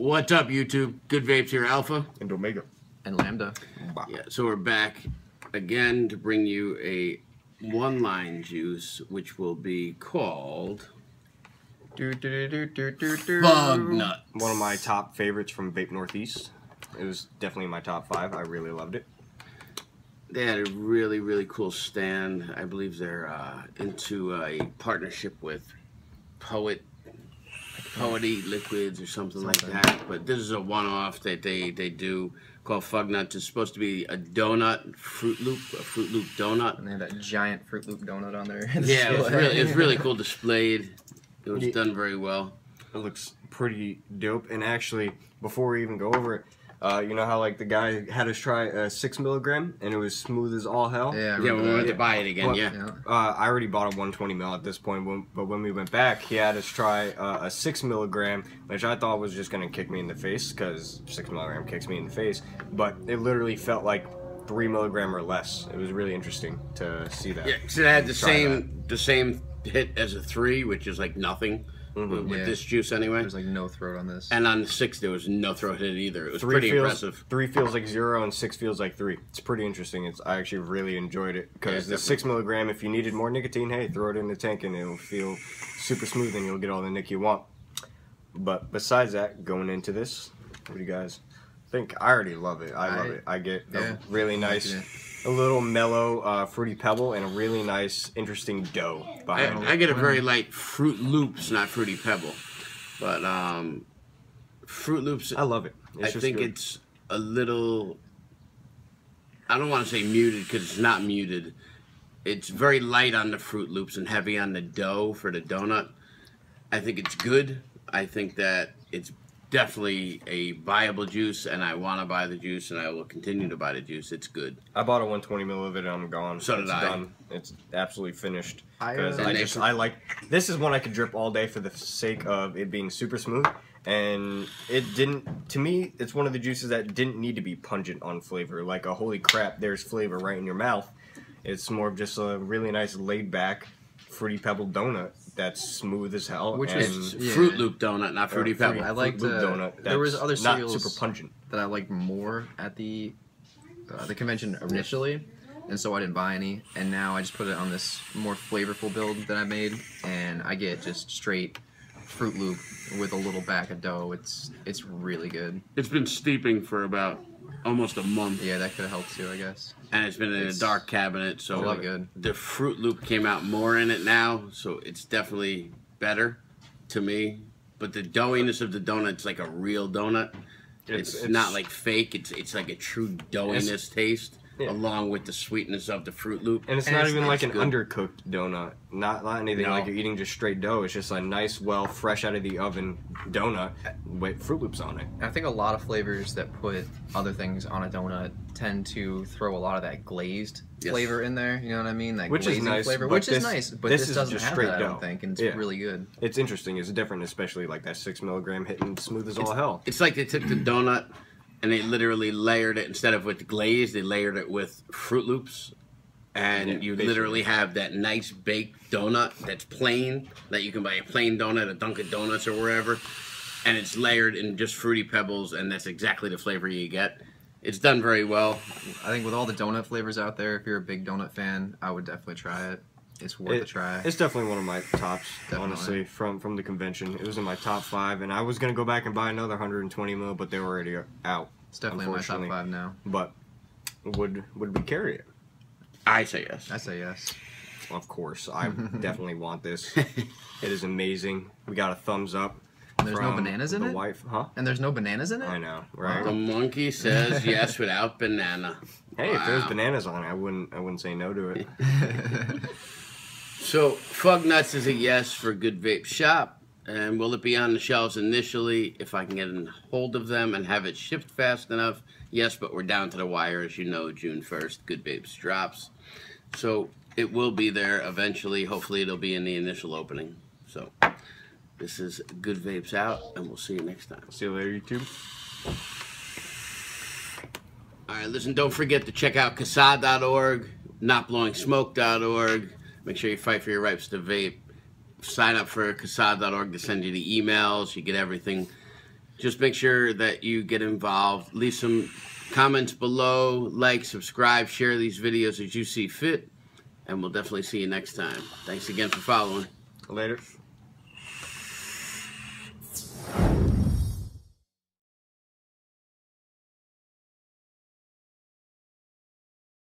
What's up, YouTube? Goode Vapes here, Alpha. And Omega. And Lambda. Yeah, so we're back again to bring you a one-line juice, which will be called Do, do, do, do, do, do. Bug Nut. One of my top favorites from Vape Northeast. It was definitely my top five. I really loved it. They had a really, really cool stand. I believe they're uh, into a partnership with Poet, Poety Liquids or something, like that. But this is a one-off that they, they do called Fugg Nutts. It's supposed to be a donut, Fruit Loop, a Fruit Loop donut. And they had that giant Fruit Loop donut on there. Yeah, it was really, it was really cool displayed. It was Yeah. done very well. It looks pretty dope. And actually, before we even go over it, uh, you know how like the guy had us try a six milligram and it was smooth as all hell. Yeah, Yeah, we remember went to buy it again. Well, Yeah. Yeah. Uh, I already bought a 120 mil at this point, when, but when we went back, he had us try uh, a six milligram, which I thought was just gonna kick me in the face because six milligram kicks me in the face. But it literally felt like three milligram or less. It was really interesting to see that. Yeah, so it had the Try same the same hit as a three, which is like nothing with, with Yeah. this juice anyway. There's like no throat on this. And on the six, there was no throat hit either. It was Three pretty feels impressive. three feels like zero and six feels like three. It's pretty interesting. It's I actually really enjoyed it because Yeah, the definitely. six milligram, if you needed more nicotine, hey, throw it in the tank and it'll feel super smooth and you'll get all the nick you want. But besides that, going into this, what do you guys think? I already love it. I love I- it. I get yeah, a really nice, like a little mellow uh, fruity pebble and a really nice, interesting dough I, behind I it. get a very light Fruit Loops, not Fruity Pebble, but um, Fruit Loops. I love it. It's I think good. it's a little. I don't want to say muted because it's not muted. It's very light on the Fruit Loops and heavy on the dough for the donut. I think it's good. I think that it's definitely a viable juice, and I want to buy the juice, and I will continue to buy the juice. It's good. I bought a 120 mil of it and I'm gone. So did it's I. Done. It's absolutely finished. I, Because uh, I, just I like this is one I could drip all day for the sake of it being super smooth. And it didn't to me. It's one of the juices that didn't need to be pungent on flavor. Like a holy crap, there's flavor right in your mouth. It's more of just a really nice laid back fruity pebble donut that's smooth as hell. Which and, is- Yeah. Fruit Loop donut, not Fruity or fruity- Pebble. I liked, Fruit Loop uh, donut. there was other not cereals- super pungent. that I liked more at the uh, the convention initially, and so I didn't buy any. And now I just put it on this more flavorful build that I made, and I get just straight Fruit Loop with a little back of dough. It's it's really good. It's been steeping for about almost a month, Yeah, that could have helped too, I guess. and it's been in a dark cabinet. So really good. the Fruit Loop came out more in it now, so it's definitely better to me. But the doughiness of the donut's like a real donut. It's, not like fake. It's it's like a true doughiness taste, Yeah. along with the sweetness of the Fruit Loop. And it's And not it's even like an good. undercooked donut. Not, not anything No. like you're eating just straight dough. It's just a nice, well, fresh out of the oven donut with Fruit Loops on it. I think a lot of flavors that put other things on a donut tend to throw a lot of that glazed Yes. flavor in there. You know what I mean? That Which is nice, flavor, which this- is nice, but this this, is doesn't just have straight that. I dough. don't think, and it's Yeah. really good. It's interesting. It's different, especially like that six milligram hitting smooth as all hell. It's like they took the donut and they literally layered it instead of with glaze, they layered it with Fruit Loops. And Yeah, you basically. literally have that nice baked donut that's plain, that you can buy a plain donut at Dunkin' Donuts or wherever. And it's layered in just fruity pebbles, and that's exactly the flavor you get. It's done very well. I think with all the donut flavors out there, if you're a big donut fan, I would definitely try it. It's worth It- a try. It's definitely one of my tops, Definitely. honestly, from from the convention. It was in my top five, and I was gonna go back and buy another 120 mil, but they were already out. It's definitely in my top five now. But would would we carry it? I say yes. I say yes. Of course, I definitely want this. It is amazing. We got a thumbs up. And there's no bananas in the it? wife, huh? And there's no bananas in it? I know, right? The monkey says yes without banana. hey, if there's bananas on it, I wouldn't I wouldn't say no to it. So, Fugg Nutts is a yes for Goode Vape Shop. And will it be on the shelves initially if I can get a hold of them and have it shipped fast enough? Yes, but we're down to the wire, as you know, June 1st, Goode Vapes drops. So, it will be there eventually. Hopefully, it'll be in the initial opening. So, this is Goode Vapes out, and we'll see you next time. See you later, YouTube. All right, listen, don't forget to check out CASAA.org, notblowingsmoke.org. Make sure you fight for your rights to vape. Sign up for CASAA.org to send you the emails. You get everything just make sure that you get involved. Leave some comments below, like, subscribe, share these videos as you see fit, and we'll definitely see you next time. Thanks again for following. Later.